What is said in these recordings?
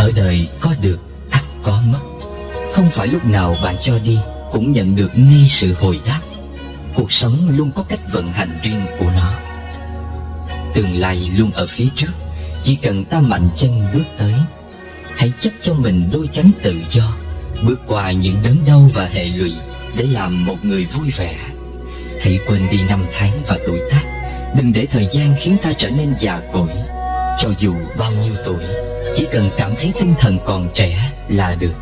Ở đời có được, ắt có mất. Không phải lúc nào bạn cho đi Cũng nhận được ngay sự hồi đáp. Cuộc sống luôn có cách vận hành riêng của nó. Tương lai luôn ở phía trước Chỉ cần ta mạnh chân bước tới. Hãy chấp cho mình đôi cánh tự do Bước qua những đớn đau và hệ lụy Để làm một người vui vẻ. Hãy quên đi năm tháng và tuổi tác Đừng để thời gian khiến ta trở nên già cỗi Cho dù bao nhiêu tuổi. Chỉ cần cảm thấy tinh thần còn trẻ là được.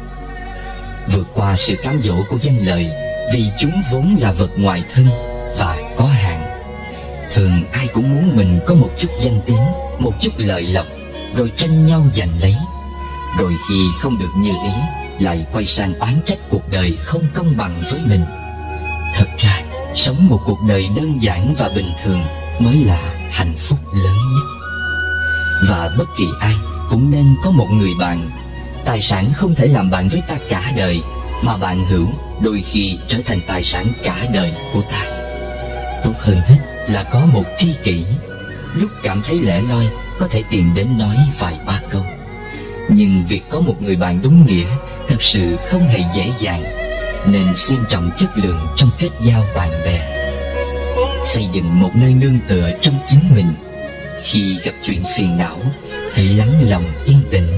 Vượt qua sự cám dỗ của danh lời, Vì chúng vốn là vật ngoài thân Và có hạn Thường ai cũng muốn mình có một chút danh tiếng, Một chút lợi lộc, Rồi tranh nhau giành lấy. Rồi khi không được như ý, Lại quay sang oán trách cuộc đời không công bằng với mình. Thật ra, Sống một cuộc đời đơn giản và bình thường Mới là hạnh phúc lớn nhất. Và bất kỳ ai cũng nên có một người bạn. Tài sản không thể làm bạn với ta cả đời, Mà bạn hữu đôi khi trở thành tài sản cả đời của ta. Tốt hơn hết là có một tri kỷ. Lúc cảm thấy lẻ loi, Có thể tìm đến nói vài ba câu. Nhưng việc có một người bạn đúng nghĩa Thật sự không hề dễ dàng, Nên xem trọng chất lượng trong kết giao bạn bè. Xây dựng một nơi nương tựa trong chính mình. Khi gặp chuyện phiền não Hãy lắng lòng yên tĩnh,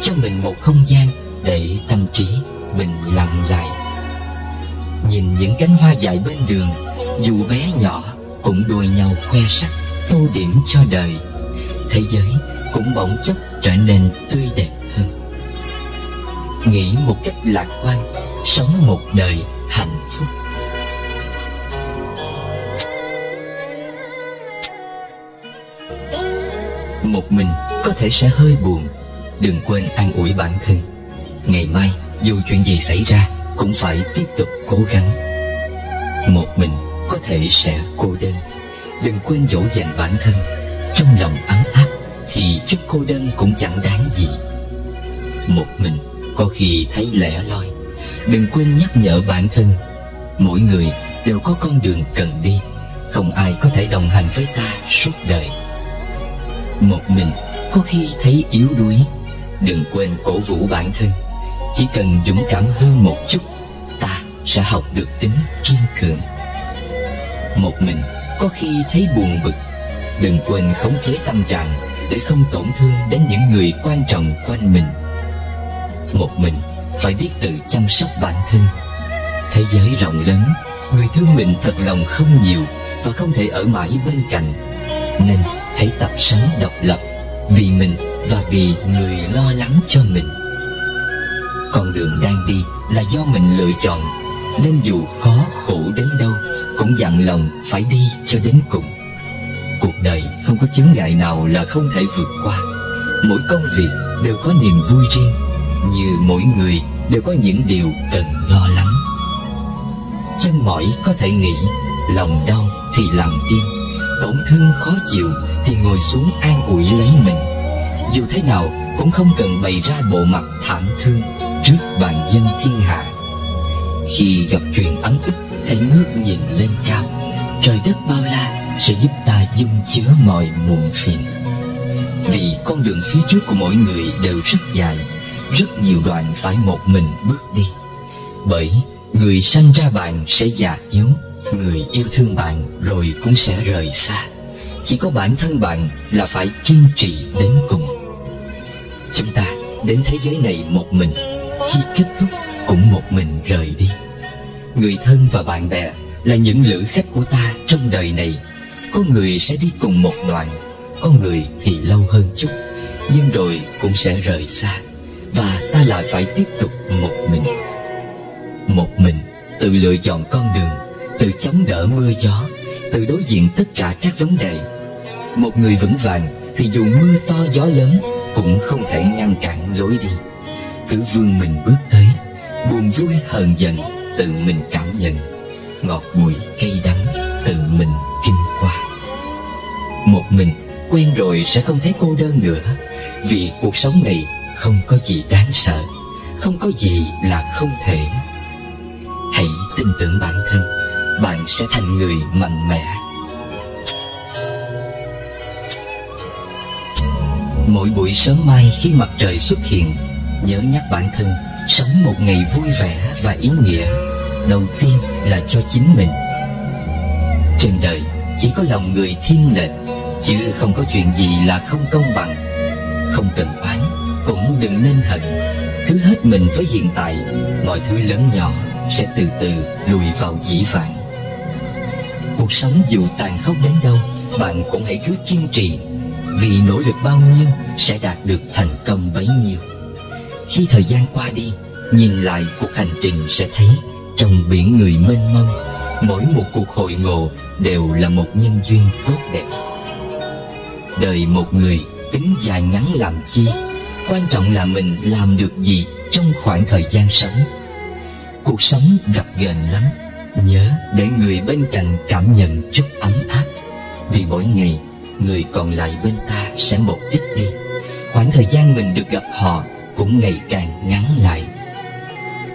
Cho mình một không gian Để tâm trí bình lặng lại Nhìn những cánh hoa dại bên đường, Dù bé nhỏ cũng đua nhau khoe sắc tô điểm cho đời. Thế giới cũng bỗng chốc trở nên tươi đẹp hơn. Nghĩ một cách lạc quan, sống một đời hạnh một mình có thể sẽ hơi buồn. Đừng quên an ủi bản thân. Ngày mai, dù chuyện gì xảy ra, cũng phải tiếp tục cố gắng. Một mình có thể sẽ cô đơn. Đừng quên dỗ dành bản thân. Trong lòng ấm áp, thì chút cô đơn cũng chẳng đáng gì. Một mình có khi thấy lẻ loi. Đừng quên nhắc nhở bản thân. Mỗi người đều có con đường cần đi. Không ai có thể đồng hành với ta suốt đời một mình, có khi thấy yếu đuối. Đừng quên cổ vũ bản thân. Chỉ cần dũng cảm hơn một chút, ta sẽ học được tính kiên cường. Một mình, có khi thấy buồn bực. Đừng quên khống chế tâm trạng để không tổn thương đến những người quan trọng quanh mình. Một mình, phải biết tự chăm sóc bản thân. Thế giới rộng lớn, người thương mình thật lòng không nhiều và không thể ở mãi bên cạnh. Nên hãy tập sống độc lập vì mình và vì người lo lắng cho mình. Con đường đang đi là do mình lựa chọn, nên dù khó khổ đến đâu cũng dặn lòng phải đi cho đến cùng. Cuộc đời không có chướng ngại nào là không thể vượt qua. Mỗi công việc đều có niềm vui riêng, như mỗi người đều có những điều cần lo lắng. Chân mỏi có thể nghĩ, lòng đau thì làm yên, tổn thương khó chịu thì ngồi xuống an ủi lấy mình. Dù thế nào, cũng không cần bày ra bộ mặt thảm thương trước bàn dân thiên hạ. Khi gặp chuyện ấm ức, hãy ngước nhìn lên cao. Trời đất bao la sẽ giúp ta dung chứa mọi muộn phiền. Vì con đường phía trước của mỗi người đều rất dài, rất nhiều đoạn phải một mình bước đi. Bởi người sanh ra bạn sẽ già yếu, người yêu thương bạn rồi cũng sẽ rời xa chỉ có bản thân bạn là phải kiên trì đến cùng. Chúng ta đến thế giới này một mình, khi kết thúc cũng một mình rời đi. Người thân và bạn bè là những lữ khách của ta trong đời này. Có người sẽ đi cùng một đoạn có người thì lâu hơn chút, nhưng rồi cũng sẽ rời xa, và ta lại phải tiếp tục một mình. Một mình tự lựa chọn con đường, tự chống đỡ mưa gió, tự đối diện tất cả các vấn đề một người vững vàng, thì dù mưa to gió lớn cũng không thể ngăn cản lối đi. Cứ vươn mình bước tới, buồn vui hờn giận tự mình cảm nhận. Ngọt bùi cay đắng, tự mình kinh qua. Một mình, quen rồi sẽ không thấy cô đơn nữa, vì cuộc sống này không có gì đáng sợ, không có gì là không thể. Hãy tin tưởng bản thân, bạn sẽ thành người mạnh mẽ. Mỗi buổi sớm mai khi mặt trời xuất hiện, Nhớ nhắc bản thân, Sống một ngày vui vẻ và ý nghĩa. Đầu tiên là cho chính mình. Trên đời, chỉ có lòng người thiên lệch Chứ không có chuyện gì là không công bằng. Không cần oán, Cũng đừng nên hận. Cứ hết mình với hiện tại, Mọi thứ lớn nhỏ Sẽ từ từ lùi vào dĩ vãng. Cuộc sống dù tàn khốc đến đâu, Bạn cũng hãy cứ kiên trì. Vì nỗ lực bao nhiêu Sẽ đạt được thành công bấy nhiêu. Khi thời gian qua đi, Nhìn lại cuộc hành trình sẽ thấy Trong biển người mênh mông, Mỗi một cuộc hội ngộ Đều là một nhân duyên tốt đẹp. Đời một người tính dài ngắn làm chi, Quan trọng là mình làm được gì Trong khoảng thời gian sống. Cuộc sống gặp ghềnh lắm, Nhớ để người bên cạnh cảm nhận chút ấm áp. Vì mỗi ngày Người còn lại bên ta sẽ một ít đi. Khoảng thời gian mình được gặp họ Cũng ngày càng ngắn lại.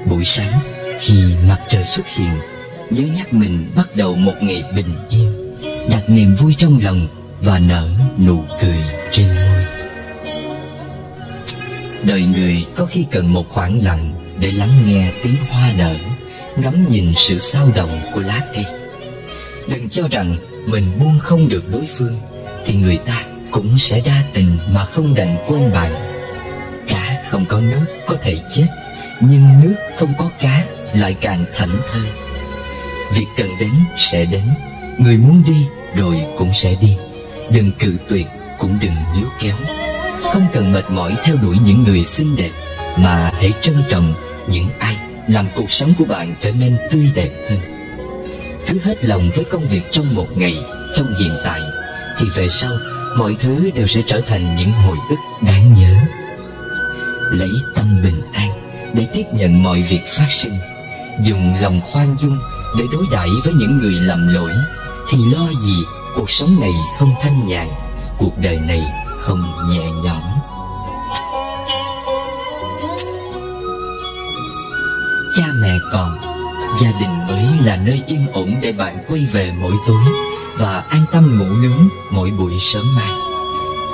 Buổi sáng, Khi mặt trời xuất hiện Nhớ nhắc mình bắt đầu một ngày bình yên, Đặt niềm vui trong lòng Và nở nụ cười trên môi. Đời người có khi cần một khoảng lặng Để lắng nghe tiếng hoa nở, ngắm nhìn sự sao động của lá cây. Đừng cho rằng mình buông không được đối phương thì người ta cũng sẽ đa tình mà không đành quên bạn cá không có nước có thể chết, nhưng nước không có cá lại càng thảnh thơi. Việc cần đến sẽ đến, người muốn đi rồi cũng sẽ đi. Đừng cự tuyệt, cũng đừng níu kéo. Không cần mệt mỏi theo đuổi những người xinh đẹp, mà hãy trân trọng những ai làm cuộc sống của bạn trở nên tươi đẹp hơn. Cứ hết lòng với công việc trong một ngày, trong hiện tại thì về sau, mọi thứ đều sẽ trở thành những hồi ức đáng nhớ. Lấy tâm bình an để tiếp nhận mọi việc phát sinh. Dùng lòng khoan dung để đối đãi với những người lầm lỗi. Thì lo gì cuộc sống này không thanh nhàn, cuộc đời này không nhẹ nhõm. Cha mẹ còn, gia đình mới là nơi yên ổn để bạn quay về mỗi tối và an tâm ngủ nướng mỗi buổi sớm mai.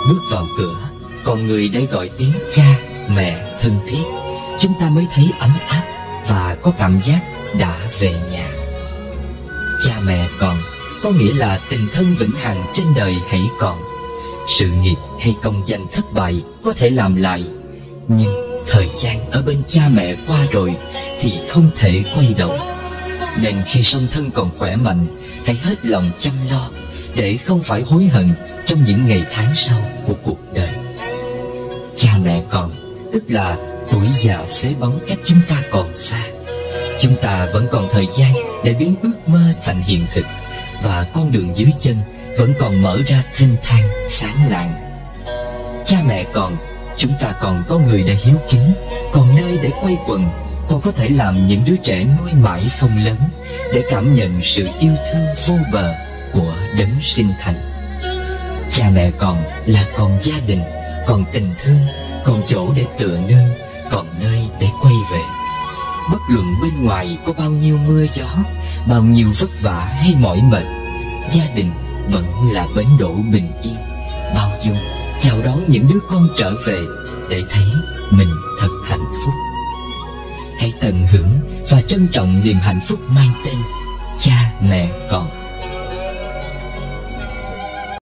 Bước vào cửa con người đã gọi tiếng cha, mẹ, thân thiết. Chúng ta mới thấy ấm áp và có cảm giác đã về nhà. Cha mẹ còn, có nghĩa là tình thân vĩnh hằng trên đời hãy còn. Sự nghiệp hay công danh thất bại có thể làm lại, nhưng Thời gian ở bên cha mẹ qua rồi Thì không thể quay đầu. Nên khi song thân còn khỏe mạnh, Hãy hết lòng chăm lo Để không phải hối hận Trong những ngày tháng sau của cuộc đời. Cha mẹ còn Tức là tuổi già xế bóng cách chúng ta còn xa, Chúng ta vẫn còn thời gian Để biến ước mơ thành hiện thực Và con đường dưới chân Vẫn còn mở ra thênh thang sáng lạng. Cha mẹ còn Chúng ta còn có người để hiếu kính, Còn nơi để quay quần con có thể làm những đứa trẻ nuôi mãi không lớn Để cảm nhận sự yêu thương vô bờ Của đấng sinh thành. Cha mẹ còn là còn gia đình, Còn tình thương, Còn chỗ để tựa nương Còn nơi để quay về. Bất luận bên ngoài có bao nhiêu mưa gió, Bao nhiêu vất vả hay mỏi mệt, Gia đình vẫn là bến đỗ bình yên. Bao dung chào đón những đứa con trở về để thấy mình thật hạnh phúc tận hưởng và trân trọng niềm hạnh phúc mang tên cha mẹ còn